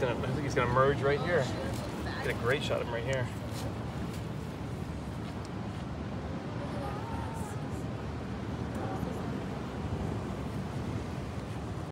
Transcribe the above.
gonna. I think he's gonna merge right here. Get a great shot of him right here.